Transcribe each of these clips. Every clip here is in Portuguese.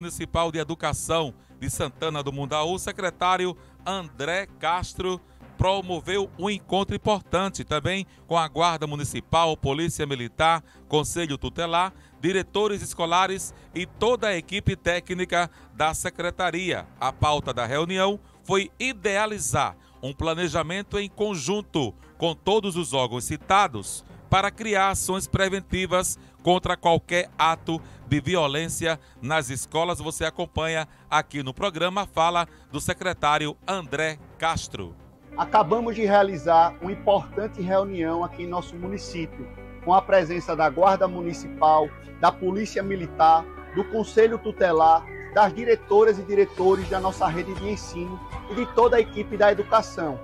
Municipal de Educação de Santana do Mundaú, o secretário André Castro promoveu um encontro importante também com a Guarda Municipal, Polícia Militar, Conselho Tutelar, diretores escolares e toda a equipe técnica da secretaria. A pauta da reunião foi idealizar um planejamento em conjunto com todos os órgãos citados para criar ações preventivas contra qualquer ato de violência nas escolas. Você acompanha aqui no programa fala do secretário André Castro. Acabamos de realizar uma importante reunião aqui em nosso município, com a presença da Guarda Municipal, da Polícia Militar, do Conselho Tutelar, das diretoras e diretores da nossa rede de ensino e de toda a equipe da educação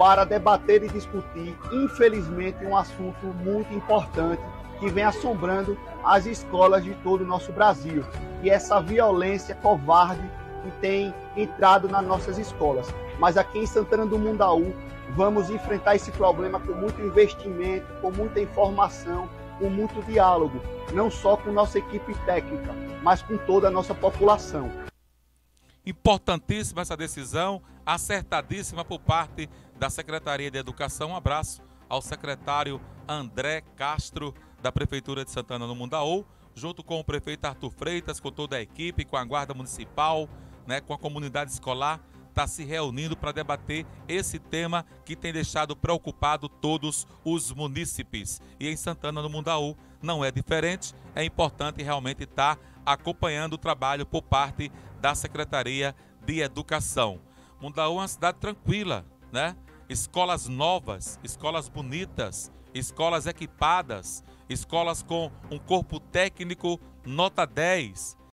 para debater e discutir, infelizmente, um assunto muito importante que vem assombrando as escolas de todo o nosso Brasil, e essa violência covarde que tem entrado nas nossas escolas. Mas aqui em Santana do Mundaú, vamos enfrentar esse problema com muito investimento, com muita informação, com muito diálogo, não só com nossa equipe técnica, mas com toda a nossa população. Importantíssima essa decisão, acertadíssima por parte da Secretaria de Educação. Um abraço ao secretário André Castro, da Prefeitura de Santana do Mundaú, junto com o prefeito Arthur Freitas, com toda a equipe, com a Guarda Municipal, né, com a comunidade escolar, está se reunindo para debater esse tema que tem deixado preocupado todos os munícipes. E em Santana do Mundaú não é diferente, é importante realmente estar tá acompanhando o trabalho por parte da Secretaria de Educação. Mundaú é uma cidade tranquila, né? Escolas novas, escolas bonitas, escolas equipadas, escolas com um corpo técnico nota 10,